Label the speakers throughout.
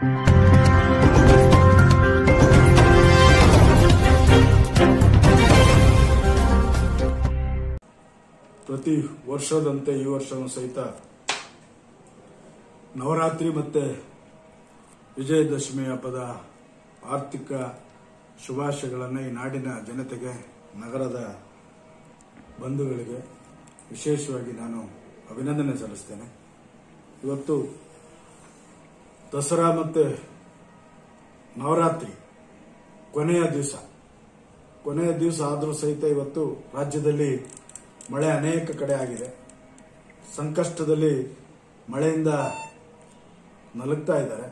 Speaker 1: ಪ್ರತಿ ವರ್ಷದಂತೆ ಈ ವರ್ಷವೂ ಸಹಿತ ನವರಾತ್ರಿ ಮತ್ತೆ ವಿಜಯದಶಮಿ ಹಬ್ಬದ ಆರ್ಥಿಕ ಶುಭಾಶಯಗಳನ್ನು ಈ ನಾಡಿನ ಜನತೆಗೆ, ನಗರದ ಬಂಧುಗಳಿಗೆ ವಿಶೇಷವಾಗಿ ನಾನು ಅಭಿನಂದನೆ ಸಲ್ಲಿಸ್ತೇನೆ. ಇವತ್ತು ದಸರಾ ಮತ್ತೆ ನವರಾತ್ರಿ ಕೊನೆಯ ದಿವಸ. ಕೊನೆಯ ದಿವಸ ಆದರೂ ಸಹಿತ ಇವತ್ತು ರಾಜ್ಯದಲ್ಲಿ ಮಳೆ ಅನೇಕ ಕಡೆ ಆಗಿದೆ. ಸಂಕಷ್ಟದಲ್ಲಿ ಮಳೆಯಿಂದ ನಲುಗ್ತಾ ಇದ್ದಾರೆ.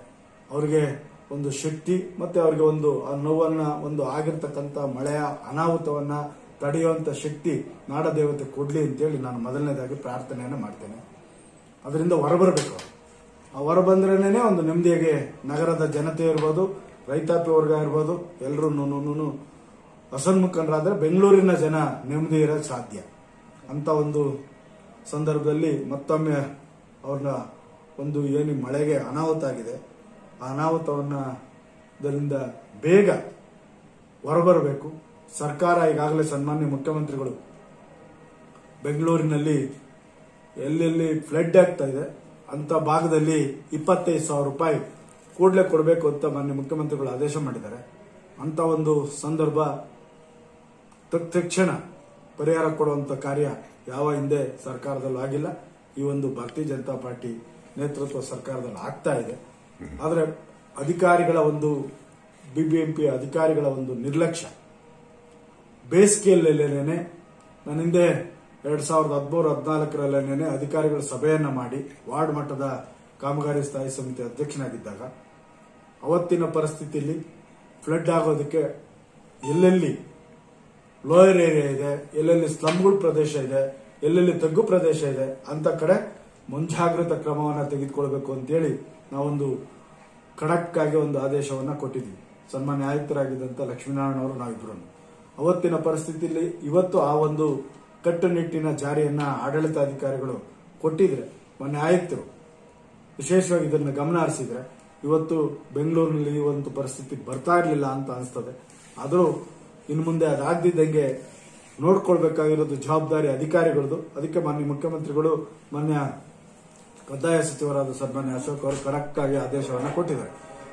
Speaker 1: ಅವರಿಗೆ ಒಂದು ಶಕ್ತಿ ಮತ್ತೆ ಅವರಿಗೆ ಒಂದು ಆ ನೋವನ್ನು ಒಂದು ಆಗಿರ್ತಕ್ಕಂಥ ಮಳೆಯ ಅನಾಹುತವನ್ನು ತಡೆಯುವಂಥ ಶಕ್ತಿ ನಾಡದೇವತೆ ಕೊಡ್ಲಿ ಅಂತೇಳಿ ನಾನು ಮೊದಲನೇದಾಗಿ ಪ್ರಾರ್ಥನೆಯನ್ನು ಮಾಡ್ತೇನೆ. ಅದರಿಂದ ಹೊರಬರಬೇಕು ಅವರು. ಬಂದ್ರೇನೆ ಒಂದು ನೆಮ್ಮದಿಯಾಗಿ ನಗರದ ಜನತೆ ಇರ್ಬೋದು, ರೈತಾಪಿ ವರ್ಗ ಇರ್ಬೋದು ಎಲ್ಲರೂ ಅಸನ್ಮುಖರಾದ್ರೆ ಬೆಂಗಳೂರಿನ ಜನ ನೆಮ್ಮದಿ ಇರೋದು ಸಾಧ್ಯ ಅಂತ ಒಂದು ಸಂದರ್ಭದಲ್ಲಿ ಮತ್ತೊಮ್ಮೆ ಅವ್ರನ್ನ ಒಂದು ಏನು ಮಳೆಗೆ ಅನಾಹುತ ಆಗಿದೆ ಆ ಅನಾಹುತವನ್ನ ಇದರಿಂದ ಬೇಗ ಹೊರಬರಬೇಕು ಸರ್ಕಾರ ಈಗಾಗಲೇ ಸನ್ಮಾನ್ಯ ಮುಖ್ಯಮಂತ್ರಿಗಳು ಬೆಂಗಳೂರಿನಲ್ಲಿ ಎಲ್ಲೆಲ್ಲಿ ಫ್ಲಡ್ ಆಗ್ತಾ ಇದೆ ಅಂತ ಭಾಗದಲ್ಲಿ ಇಪ್ಪತ್ತೈದು ಸಾವಿರ ರೂಪಾಯಿ ಕೂಡಲೇ ಕೊಡಬೇಕು ಅಂತ ಮಾನ್ಯ ಮುಖ್ಯಮಂತ್ರಿಗಳು ಆದೇಶ ಮಾಡಿದ್ದಾರೆ. ಅಂತ ಒಂದು ಸಂದರ್ಭ ತಕ್- ತಕ್ಷಣ ಪರಿಹಾರ ಕೊಡುವಂತ ಕಾರ್ಯ ಯಾವ ಹಿಂದೆ ಸರ್ಕಾರದಲ್ಲೂ ಆಗಿಲ್ಲ. ಈ ಒಂದು ಭಾರತೀಯ ಜನತಾ ಪಾರ್ಟಿ ನೇತೃತ್ವ ಸರ್ಕಾರದಲ್ಲಿ ಆಗ್ತಾ ಇದೆ. ಆದರೆ ಅಧಿಕಾರಿಗಳ ಒಂದು, ಬಿಬಿಎಂಪಿ ಅಧಿಕಾರಿಗಳ ಒಂದು ನಿರ್ಲಕ್ಷ್ಯ ಬೇಸಿಗೆಯಲ್ಲೇನೆ ನನ್ನ ಹಿಂದೆ ಎರಡ್ ಸಾವಿರದ ಹದಿಮೂರು ಹದಿನಾಲ್ಕರಲ್ಲೇನೆ ಅಧಿಕಾರಿಗಳ ಸಭೆಯನ್ನ ಮಾಡಿ ವಾರ್ಡ್ ಮಟ್ಟದ ಕಾಮಗಾರಿ ಸ್ಥಾಯಿ ಸಮಿತಿ ಅಧ್ಯಕ್ಷನಾಗಿದ್ದಾಗ ಅವತ್ತಿನ ಪರಿಸ್ಥಿತಿಯಲ್ಲಿ ಫ್ಲಡ್ ಆಗೋದಕ್ಕೆ ಎಲ್ಲೆಲ್ಲಿ ಲೋಯರ್ ಏರಿಯಾ ಇದೆ, ಎಲ್ಲೆಲ್ಲಿ ಸ್ಲಮ್ಗಳ ಪ್ರದೇಶ ಇದೆ, ಎಲ್ಲೆಲ್ಲಿ ತಗ್ಗು ಪ್ರದೇಶ ಇದೆ ಅಂತ ಕಡೆ ಮುಂಜಾಗ್ರತಾ ಕ್ರಮವನ್ನು ತೆಗೆದುಕೊಳ್ಬೇಕು ಅಂತೇಳಿ ನಾವೊಂದು ಖಡಕ್ ಆಗಿ ಒಂದು ಆದೇಶವನ್ನ ಕೊಟ್ಟಿದ್ವಿ. ಸನ್ಮಾನ್ಯ ಆಯುಕ್ತರಾಗಿದ್ದಂತ ಲಕ್ಷ್ಮೀನಾರಾಯಣ ಅವರು ನಾವಿಬ್ಬರನ್ನು ಅವತ್ತಿನ ಪರಿಸ್ಥಿತಿಯಲ್ಲಿ ಇವತ್ತು ಆ ಒಂದು ಕಟ್ಟುನಿಟ್ಟಿನ ಜಾರಿಯನ್ನ ಆಡಳಿತಾಧಿಕಾರಿಗಳು ಕೊಟ್ಟಿದ್ರೆ, ಮೊನ್ನೆ ಆಯುಕ್ತರು ವಿಶೇಷವಾಗಿ ಇದನ್ನು ಗಮನ ಹರಿಸಿದ್ರೆ, ಇವತ್ತು ಬೆಂಗಳೂರಿನಲ್ಲಿ ಈ ಒಂದು ಪರಿಸ್ಥಿತಿ ಬರ್ತಾ ಇರಲಿಲ್ಲ ಅಂತ ಅನಿಸ್ತದೆ. ಆದರೂ ಇನ್ನು ಮುಂದೆ ಅದಾಗ್ದಿದ್ದಂಗೆ ನೋಡ್ಕೊಳ್ಬೇಕಾಗಿರೋದು ಜವಾಬ್ದಾರಿ ಅಧಿಕಾರಿಗಳದು. ಅದಕ್ಕೆ ಮಾನ್ಯ ಮುಖ್ಯಮಂತ್ರಿಗಳು ಮಾನ್ಯ ಕಂದಾಯ ಸಚಿವರಾದ ಸನ್ಮಾನ್ಯ ಅಶೋಕ್ ಅವರು ಕರೆಕ್ಟ್ ಆಗಿ ಆದೇಶವನ್ನ ಕೊಟ್ಟಿದ್ದಾರೆ.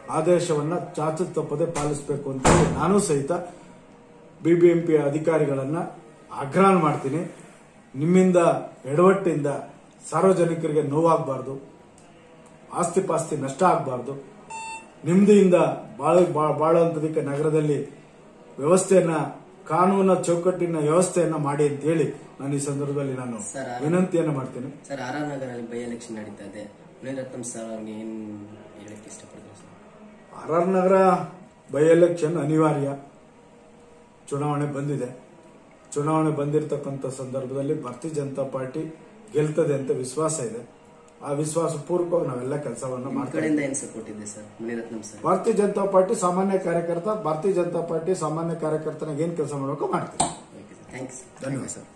Speaker 1: ಆದೇಶವನ್ನ ಚಾಚು ತಪ್ಪದೆ ಪಾಲಿಸಬೇಕು ಅಂತ ನಾನು ಸಹಿತ ಬಿಬಿಎಂಪಿ ಅಧಿಕಾರಿಗಳನ್ನ ಆಗ್ರಹ ಮಾಡ್ತೀನಿ. ನಿಮ್ಮಿಂದ ಎಡವಟ್ಟಿಂದ ಸಾರ್ವಜನಿಕರಿಗೆ ನೋವಾಗಬಾರ್ದು. ಆಸ್ತಿ ಪಾಸ್ತಿ ನಷ್ಟ ಆಗಬಾರ್ದು. ನೆಮ್ಮದಿಯಿಂದ ಬಾಳ ಬಾಳುವಂಥದಕ್ಕೆ ನಗರದಲ್ಲಿ ವ್ಯವಸ್ಥೆಯನ್ನ ಕಾನೂನ ಚೌಕಟ್ಟಿನ ವ್ಯವಸ್ಥೆಯನ್ನ ಮಾಡಿ ಅಂತ ಹೇಳಿ ನಾನು ಈ ಸಂದರ್ಭದಲ್ಲಿ ನಾನು ವಿನಂತಿಯನ್ನು ಮಾಡ್ತೇನೆ.
Speaker 2: ಸರ್ ಆರ್ ನಗರಲ್ಲಿ ಬೈ ಎಲೆಕ್ಷನ್ ನಡೀತಾ ಇದೆ.
Speaker 1: R R Nagar by election ಅನಿವಾರ್ಯ. ಚುನಾವಣೆ ಬಂದಿದೆ. ಚುನಾವಣೆ ಬಂದಿರತಕ್ಕಂಥ ಸಂದರ್ಭದಲ್ಲಿ ಭಾರತೀಯ ಜನತಾ ಪಾರ್ಟಿ ಗೆಲ್ತದೆ ಅಂತ ವಿಶ್ವಾಸ ಇದೆ. ಆ ವಿಶ್ವಾಸ ಪೂರ್ವಕವಾಗಿ ನಾವೆಲ್ಲ ಕೆಲಸವನ್ನು
Speaker 2: ಮಾಡ್ತೀವಿ
Speaker 1: ಭಾರತೀಯ ಜನತಾ ಪಾರ್ಟಿ ಸಾಮಾನ್ಯ ಕಾರ್ಯಕರ್ತ ಭಾರತೀಯ ಜನತಾ ಪಾರ್ಟಿ ಸಾಮಾನ್ಯ ಕಾರ್ಯಕರ್ತನಾಗ ಏನ್ ಕೆಲಸ ಮಾಡಬೇಕು ಮಾಡ್ತೀವಿ. ಧನ್ಯವಾದ. ಸರ್